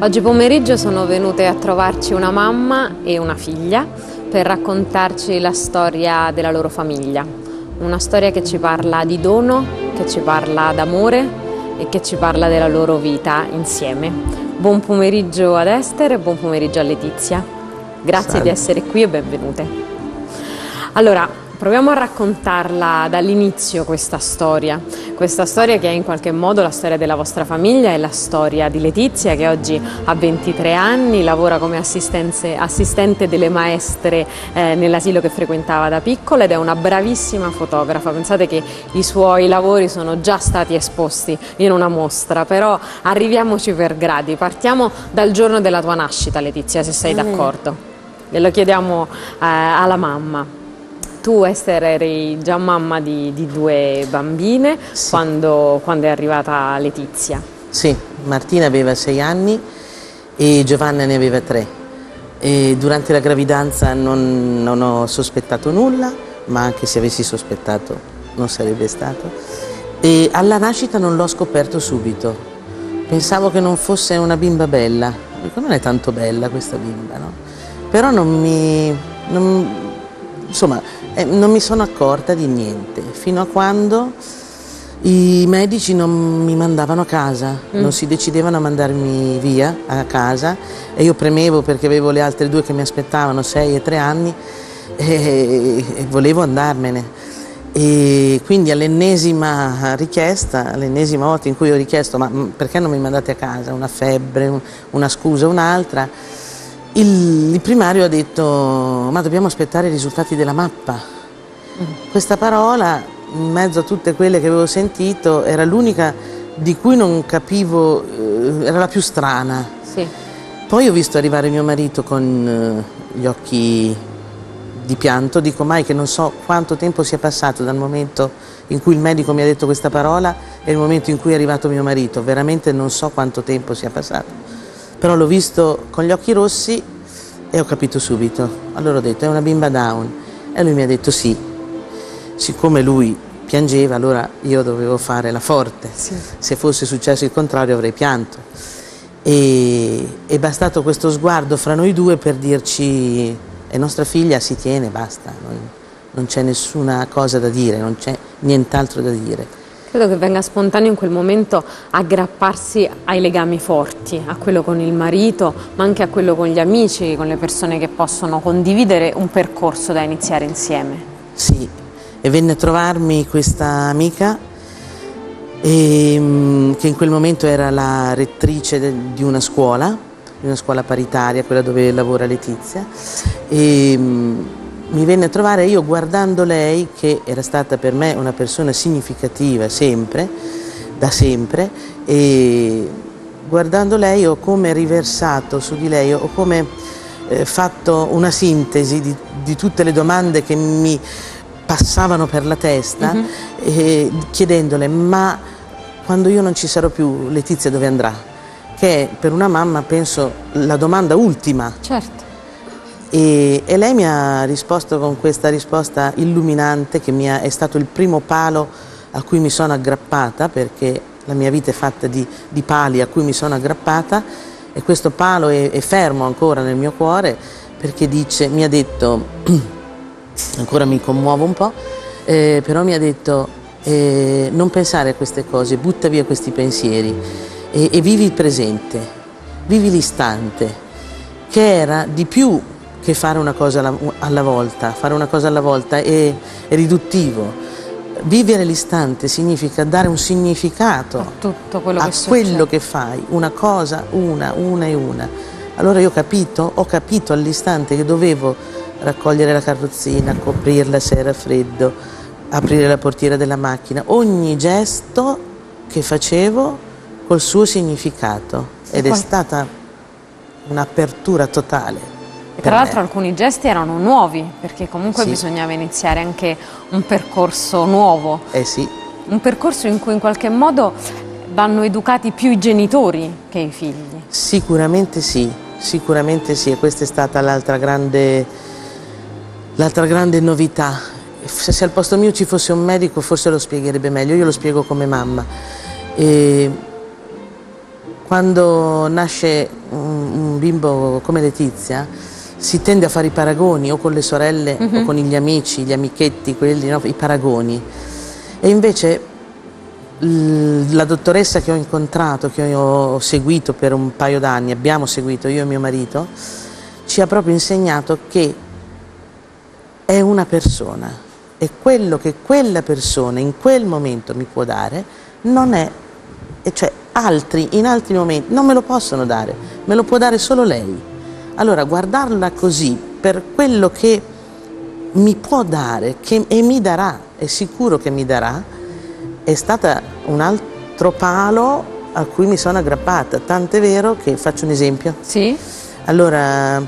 Oggi pomeriggio sono venute a trovarci una mamma e una figlia per raccontarci la storia della loro famiglia. Una storia che ci parla di dono, che ci parla d'amore e che ci parla della loro vita insieme. Buon pomeriggio ad Esther e buon pomeriggio a Letizia. Grazie Salve. di essere qui e benvenute. Allora, Proviamo a raccontarla dall'inizio questa storia, questa storia che è in qualche modo la storia della vostra famiglia e la storia di Letizia che oggi ha 23 anni, lavora come assistente delle maestre eh, nell'asilo che frequentava da piccola ed è una bravissima fotografa. Pensate che i suoi lavori sono già stati esposti in una mostra, però arriviamoci per gradi. Partiamo dal giorno della tua nascita Letizia, se sei mm. d'accordo. Glielo chiediamo eh, alla mamma. Tu Esther eri già mamma di, di due bambine sì. quando, quando, è arrivata Letizia. Sì, Martina aveva sei anni e Giovanna ne aveva tre. E durante la gravidanza non, non ho sospettato nulla, ma anche se avessi sospettato non sarebbe stato. E alla nascita non l'ho scoperto subito. Pensavo che non fosse una bimba bella. Dico, non è tanto bella questa bimba, no? Però non mi... Non, insomma, eh, non mi sono accorta di niente, fino a quando i medici non mi mandavano a casa, mm. non si decidevano a mandarmi via a casa e io premevo perché avevo le altre due che mi aspettavano, sei e tre anni, e, e volevo andarmene. E quindi all'ennesima richiesta, all'ennesima volta in cui ho richiesto ma perché non mi mandate a casa, una febbre, una scusa, un'altra, il, il, primario ha detto ma dobbiamo aspettare i risultati della mappa. Questa parola, in mezzo a tutte quelle che avevo sentito, era l'unica di cui non capivo, eh, era la più strana. Sì. Poi ho visto arrivare mio marito con eh, gli occhi di pianto, dico mai che non so quanto tempo sia passato dal momento in cui il medico mi ha detto questa parola e il momento in cui è arrivato mio marito, veramente non so quanto tempo sia passato però l'ho visto con gli occhi rossi e ho capito subito. Allora ho detto, è una bimba down. E lui mi ha detto sì. Siccome lui piangeva, allora io dovevo fare la forte. Sì. Se fosse successo il contrario avrei pianto. E è bastato questo sguardo fra noi due per dirci, e nostra figlia si tiene, basta. Non, non c'è nessuna cosa da dire, non c'è nient'altro da dire. Credo che venga spontaneo in quel momento aggrapparsi ai legami forti, a quello con il marito, ma anche a quello con gli amici, con le persone che possono condividere un percorso da iniziare insieme. Sì, e venne a trovarmi questa amica e, ehm, che in quel momento era la rettrice di una scuola, di una scuola paritaria, quella dove lavora Letizia. E, ehm, mi venne a trovare io guardando lei, che era stata per me una persona significativa sempre, da sempre, e guardando lei ho come riversato su di lei, ho come eh, fatto una sintesi di, di, tutte le domande che mi passavano per la testa, mm -hmm. chiedendole ma quando io non ci sarò più Letizia dove andrà? Che è per una mamma penso la domanda ultima. Certo e, e, lei mi ha risposto con questa risposta illuminante che ha, è stato il primo palo a cui mi sono aggrappata perché la mia vita è fatta di, di pali a cui mi sono aggrappata e questo palo è, è fermo ancora nel mio cuore perché dice, mi ha detto, ancora mi commuovo un po', eh, però mi ha detto eh, non pensare a queste cose, butta via questi pensieri e, e vivi il presente, vivi l'istante che era di più che fare una cosa alla, volta, fare una cosa alla volta è, è riduttivo. Vivere l'istante significa dare un significato a, quello, a che, quello che fai, una cosa, una, una e una. Allora io ho capito, ho capito all'istante che dovevo raccogliere la carrozzina, coprirla se era freddo, aprire la portiera della macchina, ogni gesto che facevo col suo significato ed è stata un'apertura totale. E tra l'altro alcuni gesti erano nuovi, perché comunque sì. bisognava iniziare anche un percorso nuovo. Eh sì. Un percorso in cui in qualche modo vanno educati più i genitori che i figli. Sicuramente sì, sicuramente sì, e questa è stata l'altra grande, l'altra grande novità. Se, se, al posto mio ci fosse un medico forse lo spiegherebbe meglio, io lo spiego come mamma. E quando nasce un, un bimbo come Letizia si tende a fare i paragoni o con le sorelle uh -huh. o mhm. con gli amici, gli amichetti, quelli, no? i paragoni. E invece la dottoressa che ho incontrato, che ho seguito per un paio d'anni, abbiamo seguito io e mio marito, ci ha proprio insegnato che è una persona e quello che quella persona in quel momento mi può dare non è, cioè altri in altri momenti non me lo possono dare, me lo può dare solo lei. Allora guardarla così per quello che mi può dare che, e mi darà, è sicuro che mi darà, è stata un altro palo a cui mi sono aggrappata, tant'è vero che faccio un esempio. Sì. Allora,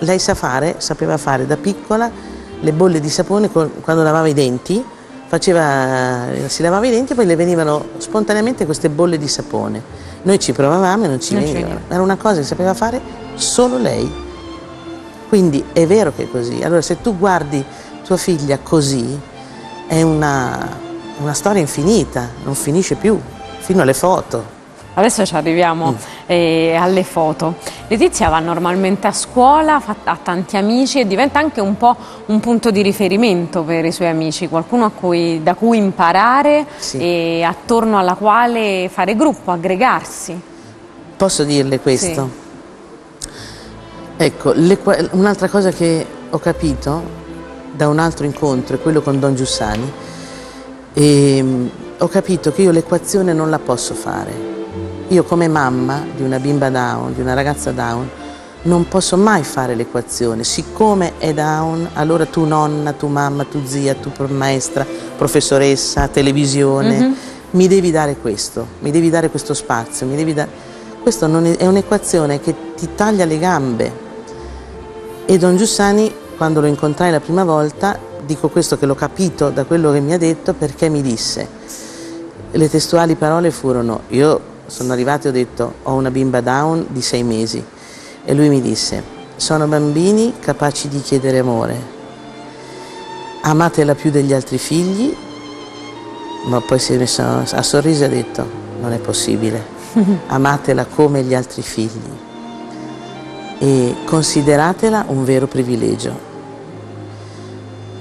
lei sa fare, sapeva fare da piccola le bolle di sapone quando lavava i denti, faceva, si lavava i denti e poi le venivano spontaneamente queste bolle di sapone. Noi ci provavamo e non ci non venivano. Era una cosa che sapeva fare solo lei. Quindi è vero che è così. Allora se tu guardi tua figlia così, è una, una storia infinita, non finisce più, fino alle foto. Adesso ci arriviamo mm. eh, alle foto. Letizia va normalmente a scuola, fa, ha tanti amici e diventa anche un po' un punto di riferimento per i suoi amici, qualcuno cui, da cui imparare sì. e attorno alla quale fare gruppo, aggregarsi. Posso dirle questo? Sì. Ecco, un'altra cosa che ho capito da un altro incontro è quello con Don Giussani e ehm, ho capito che io l'equazione non la posso fare. Io come mamma di una bimba down, di una ragazza down, non posso mai fare l'equazione. Siccome è down, allora tu nonna, tu mamma, tu zia, tu maestra, professoressa, televisione, mm -hmm. mi devi dare questo, mi devi dare questo spazio, mi devi dare... Questo è, è un'equazione che ti taglia le gambe. E Don Giussani, quando lo incontrai la prima volta, dico questo che l'ho capito da quello che mi ha detto perché mi disse, le testuali parole furono, io sono arrivato e ho detto ho una bimba down di sei mesi. E lui mi disse sono bambini capaci di chiedere amore, amatela più degli altri figli, ma poi si è messo a sorriso e ha detto non è possibile, amatela come gli altri figli. E consideratela un vero privilegio.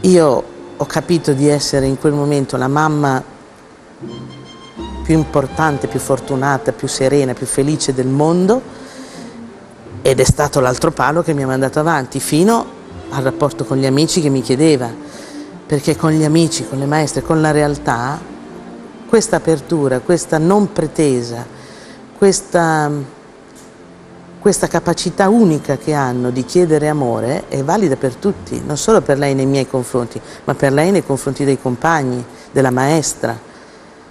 Io ho capito di essere in quel momento la mamma più importante, più fortunata, più serena, più felice del mondo ed è stato l'altro palo che mi ha mandato avanti fino al rapporto con gli amici che mi chiedeva perché con gli amici, con le maestre, con la realtà questa apertura, questa non pretesa, questa questa capacità unica che hanno di chiedere amore è valida per tutti, non solo per lei nei miei confronti, ma per lei nei confronti dei compagni, della maestra.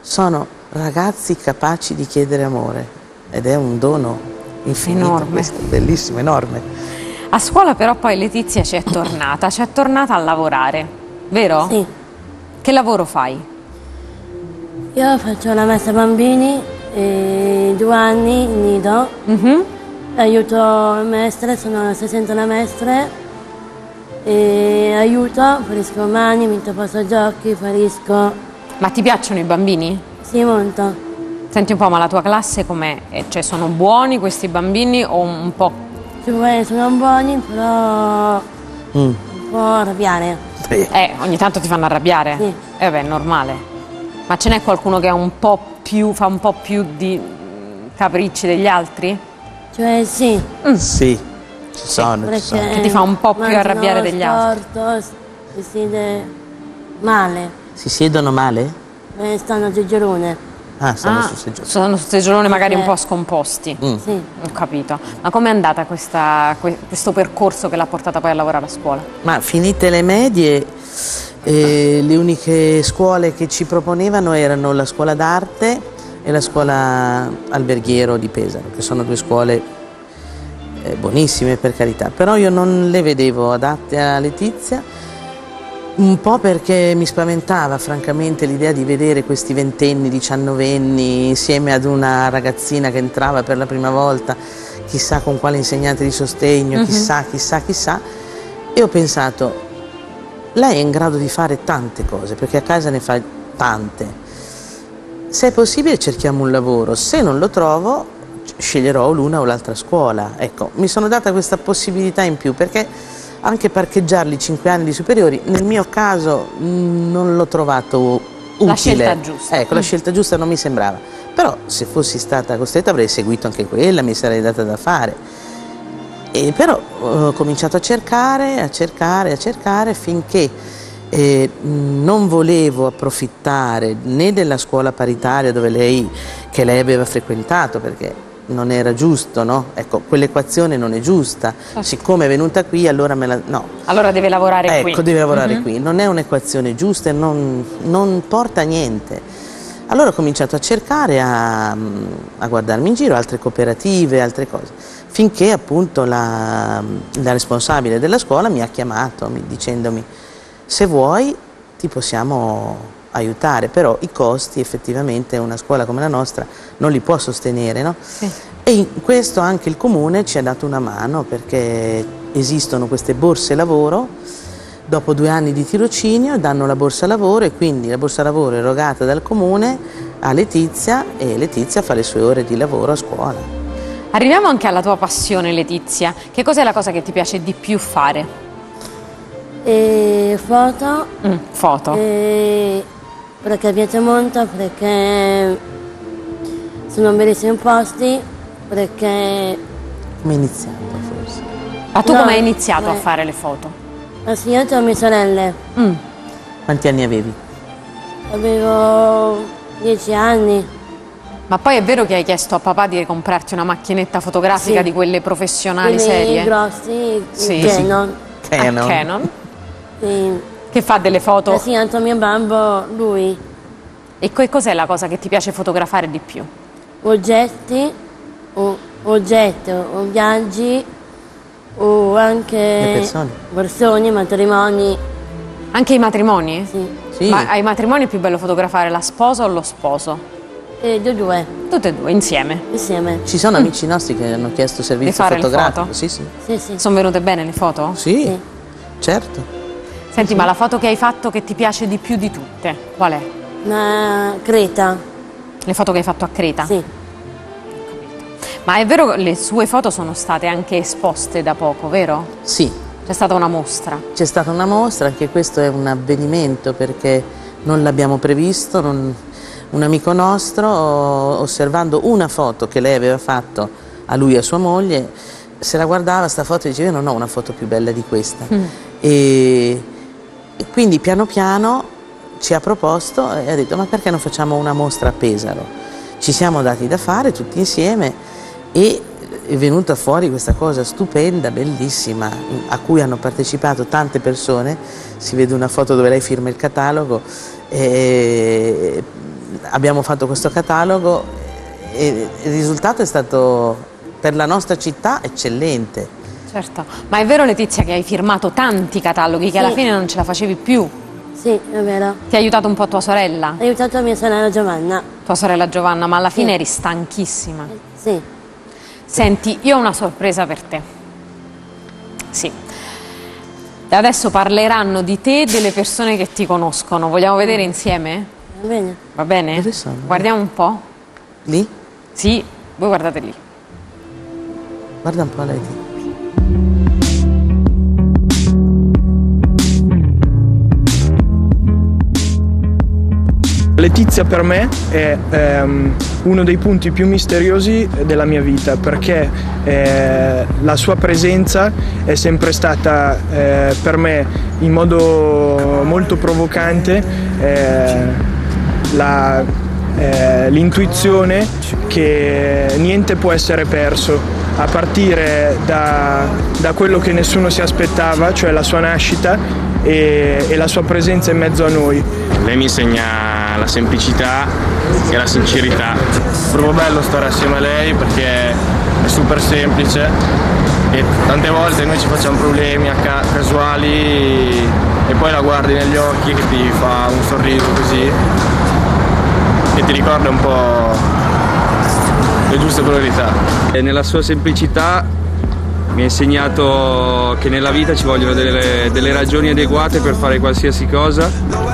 Sono ragazzi capaci di chiedere amore ed è un dono infinito, enorme. Questo, bellissimo, enorme. A scuola però poi Letizia ci è tornata, ci è tornata a lavorare, vero? Sì. Che lavoro fai? Io faccio la messa bambini, due anni in nido. Mm -hmm aiuto le maestre, sono 60 maestre e aiuto, farisco mani, mi passo giochi, farisco... Ma ti piacciono i bambini? Sì, molto. Senti un po', ma la tua classe com'è? Cioè, sono buoni questi bambini o un po'... Cioè, sono buoni, però... Mm. un po' arrabbiare. Eh, ogni tanto ti fanno arrabbiare? Sì. Eh beh, è normale. Ma ce n'è qualcuno che un più, fa un po' più di capricci degli altri? Cioè sì. Mm. Sì, ci sono, ci sono. Che ti fa un po' più arrabbiare degli storto, altri. Si siede male. Si siedono male? Eh, stanno a seggiolone. Ah, stanno ah, su seggiolone. Sono su seggiolone magari un po' scomposti. Mm. Sì. Ho capito. Ma com'è andata questa, questo percorso che l'ha portata poi a lavorare a scuola? Ma finite le medie, eh, le uniche scuole che ci proponevano erano la scuola d'arte e la scuola alberghiero di Pesaro, che sono due scuole eh, buonissime per carità, però io non le vedevo adatte a Letizia, un po' perché mi spaventava francamente l'idea di vedere questi ventenni, diciannovenni insieme ad una ragazzina che entrava per la prima volta, chissà con quale insegnante di sostegno, mhm. chissà, chissà, chissà, e ho pensato, lei è in grado di fare tante cose, perché a casa ne fa tante, se è possibile cerchiamo un lavoro, se non lo trovo sceglierò l'una o l'altra scuola. Ecco, mi sono data questa possibilità in più perché anche parcheggiarli 5 anni di superiori, nel mio caso mh, non l'ho trovato utile. La scelta giusta. Ecco, la scelta giusta non mi sembrava. Però se fossi stata costretta avrei seguito anche quella, mi sarei data da fare. E però ho cominciato a cercare, a cercare, a cercare finché eh, non volevo approfittare né della scuola paritaria lei, che lei aveva frequentato, perché non era giusto, no? Ecco, quell'equazione non è giusta. Certo. Siccome è venuta qui, allora me la... no. Allora deve lavorare ecco, qui. Ecco, deve lavorare uh mhm. -huh. qui. Non è un'equazione giusta e non, non, porta a niente. Allora ho cominciato a cercare, a, a, guardarmi in giro, altre cooperative, altre cose, finché appunto la, la responsabile della scuola mi ha chiamato dicendomi se vuoi ti possiamo aiutare, però i costi effettivamente una scuola come la nostra non li può sostenere. No? Sì. E in questo anche il Comune ci ha dato una mano perché esistono queste borse lavoro, dopo due anni di tirocinio danno la borsa lavoro e quindi la borsa lavoro erogata dal Comune a Letizia e Letizia fa le sue ore di lavoro a scuola. Arriviamo anche alla tua passione Letizia, che cos'è la cosa che ti piace di più fare? E foto. Mm, foto. E perché piace molto, perché sono bellissimi posti, perché... Come è iniziato forse? Ma tu no, come hai iniziato beh. a fare le foto? Ho insegnato a mie sorelle. Mm. Quanti anni avevi? Avevo dieci anni. Ma poi è vero che hai chiesto a papà di comprarti una macchinetta fotografica sì. di quelle professionali Quelli serie? grossi, sì. Canon. Canon. Canon. Sì. Che fa delle foto? Insegnato a mio bambo lui. E cos'è la cosa che ti piace fotografare di più? Oggetti, o, oggetti, o viaggi, o anche persone. persone, matrimoni. Anche i matrimoni? Sì. sì. Ma ai matrimoni è più bello fotografare la sposa o lo sposo? Eh, due due. Tutte e due, insieme? Insieme. Ci sono amici nostri che hanno chiesto servizio fotografico. Sì, sì. sì, sì. Sono venute bene le foto? Sì, sì. certo. Senti, ma la foto che hai fatto che ti piace di più di tutte, qual è? Una Creta. Le foto che hai fatto a Creta? Sì. Ma è vero che le sue foto sono state anche esposte da poco, vero? Sì. C'è stata una mostra? C'è stata una mostra, anche questo è un avvenimento perché non l'abbiamo previsto. Non... Un amico nostro, osservando una foto che lei aveva fatto a lui e a sua moglie, se la guardava sta foto e diceva io non ho una foto più bella di questa. Mm. E e quindi piano piano ci ha proposto e ha detto ma perché non facciamo una mostra a Pesaro? Ci siamo dati da fare tutti insieme e è venuta fuori questa cosa stupenda, bellissima, a cui hanno partecipato tante persone, si vede una foto dove lei firma il catalogo, abbiamo fatto questo catalogo e il risultato è stato per la nostra città eccellente. Certo, ma è vero Letizia che hai firmato tanti cataloghi che sì. alla fine non ce la facevi più? Sì, è vero. Ti ha aiutato un po' tua sorella? Ha aiutato mia sorella Giovanna. Tua sorella Giovanna, ma alla fine sì. eri stanchissima? Sì. Senti, io ho una sorpresa per te. Sì. E adesso parleranno di te e delle persone che ti conoscono. Vogliamo vedere insieme? Va bene. Va bene? Guardiamo un po'. Lì? Sì, voi guardate lì. Guarda un po' lei. Letizia per me è ehm, uno dei punti più misteriosi della mia vita perché eh, la sua presenza è sempre stata eh, per me in modo molto provocante eh, la, eh, l'intuizione che niente può essere perso a partire da, da, quello che nessuno si aspettava, cioè la sua nascita e, e la sua presenza in mezzo a noi. Lei mi insegna la semplicità e la sincerità. Trovo bello stare assieme a lei perché è super semplice e tante volte noi ci facciamo problemi casuali e poi la guardi negli occhi che ti fa un sorriso così e ti ricorda un po' le giuste priorità. E nella sua semplicità mi ha insegnato che nella vita ci vogliono delle, delle ragioni adeguate per fare qualsiasi cosa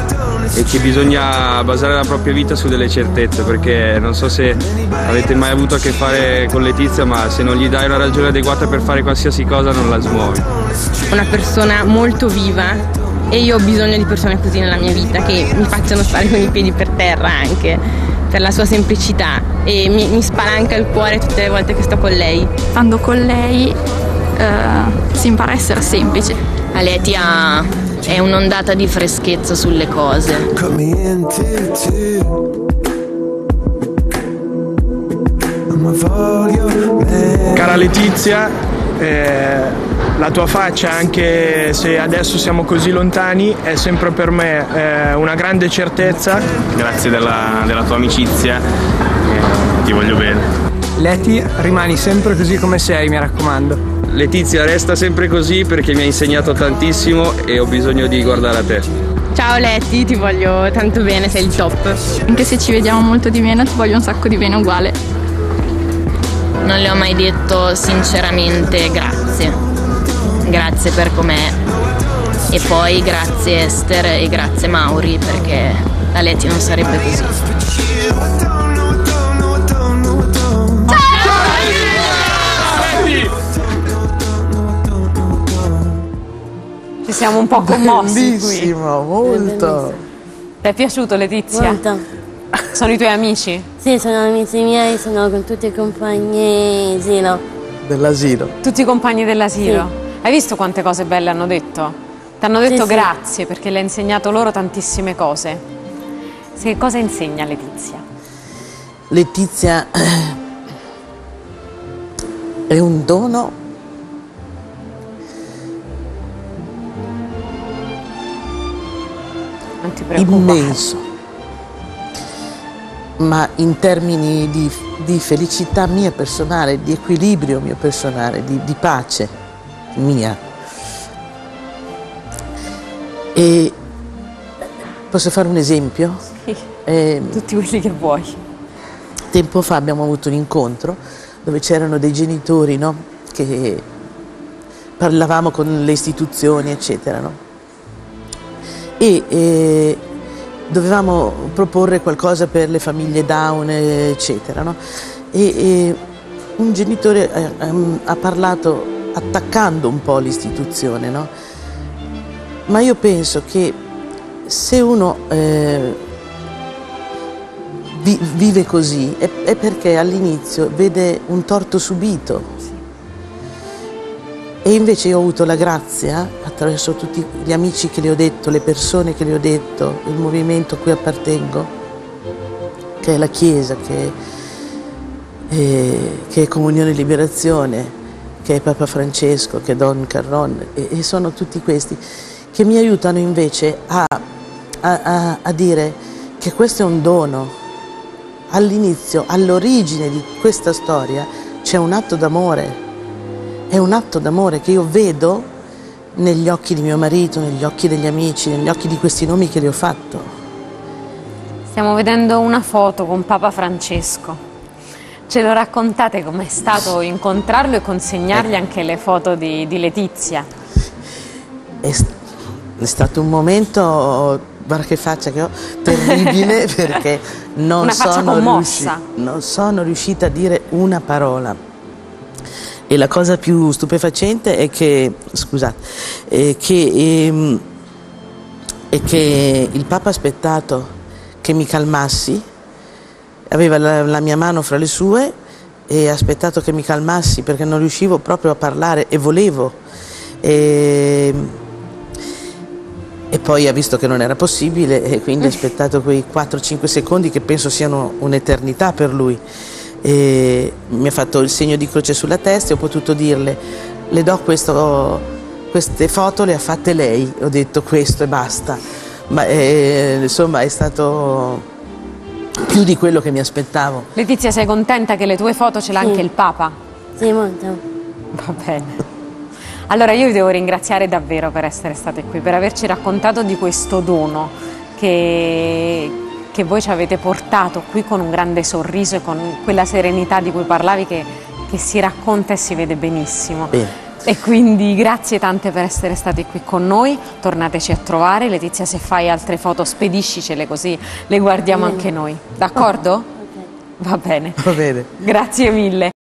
e che bisogna basare la propria vita su delle certezze perché non so se avete mai avuto a che fare con Letizia ma se non gli dai una ragione adeguata per fare qualsiasi cosa non la smuovi. Una persona molto viva e io ho bisogno di persone così nella mia vita che mi facciano stare con i piedi per terra anche per la sua semplicità e mi, mi spalanca il cuore tutte le volte che sto con lei. Stando con lei eh, si impara a essere semplice. Aletia è un'ondata di freschezza sulle cose. Cara Letizia, eh, la tua faccia, anche se adesso siamo così lontani, è sempre per me eh, una grande certezza. Grazie della, della tua amicizia, eh, ti voglio bene. Leti, rimani sempre così come sei, mi raccomando. Letizia resta sempre così perché mi ha insegnato tantissimo e ho bisogno di guardare a te. Ciao Letti, ti voglio tanto bene, sei il top. Anche se ci vediamo molto di meno, ti voglio un sacco di bene uguale. Non le ho mai detto sinceramente grazie. Grazie per com'è. E poi grazie Esther e grazie Mauri perché la Leti non sarebbe così. Siamo un po' commossi qui. Bellissimo, molto. Ti è piaciuto Letizia? Molto. Sono i tuoi amici? Sì, sono amici miei, sono con tutti i compagni Zino. Dell'asilo. Tutti i compagni dell'asilo? Hai visto quante cose belle hanno detto? Ti hanno detto Sì, sì. grazie perché le hai insegnato loro tantissime cose. Sì, Che cosa insegna Letizia? Letizia è un dono immenso, ma in termini di, di felicità mia personale, di equilibrio mio personale, di, di pace mia. E posso fare un esempio? Sì, Eh, Tutti quelli che vuoi. Tempo fa abbiamo avuto un incontro dove c'erano dei genitori no? che parlavamo con le istituzioni, eccetera. no? E eh, dovevamo proporre qualcosa per le famiglie down, eccetera. no? E, e un genitore eh, ehm, ha parlato attaccando un po' l'istituzione, no? ma io penso che se uno eh, vi- vive così è, è perché all'inizio vede un torto subito. E invece io ho avuto la grazia, attraverso tutti gli amici che le ho detto, le persone che le ho detto, il movimento a cui appartengo, che è la Chiesa, che, eh, che è Comunione e Liberazione, che è Papa Francesco, che è Don Carron, e, e sono tutti questi che mi aiutano invece a, a- a- a dire che questo è un dono, all'inizio, all'origine di questa storia c'è un atto d'amore, è un atto d'amore che io vedo negli occhi di mio marito, negli occhi degli amici, negli occhi di questi nomi che le ho fatto. Stiamo vedendo una foto con Papa Francesco. Ce lo raccontate com'è stato incontrarlo e consegnargli anche le foto di, di Letizia? È, è stato un momento, guarda che faccia che ho, terribile perché non sono, riusci- non sono riuscita a dire una parola. E la cosa più stupefacente è che, scusate, è che, ehm, è che il Papa ha aspettato che mi calmassi, aveva la, la mia mano fra le sue e ha aspettato che mi calmassi perché non riuscivo proprio a parlare e volevo. E, e poi ha visto che non era possibile e quindi ha aspettato quei 4-5 secondi che penso siano un'eternità per lui. E mi ha fatto il segno di croce sulla testa e ho potuto dirle, le do questo, queste foto, le ha fatte lei, ho detto questo e basta. Ma eh, insomma è stato più di quello che mi aspettavo. Letizia, sei contenta che le tue foto ce l'ha Sì. anche il Papa? Sì, molto. Va bene. Allora io vi devo ringraziare davvero per essere state qui, per averci raccontato di questo dono che, che voi ci avete portato qui con un grande sorriso e con quella serenità di cui parlavi che, che si racconta e si vede benissimo. Bene. E quindi grazie tante per essere stati qui con noi, tornateci a trovare, Letizia se fai altre foto spediscicele così le guardiamo anche noi, d'accordo? Va bene, Va bene. grazie mille.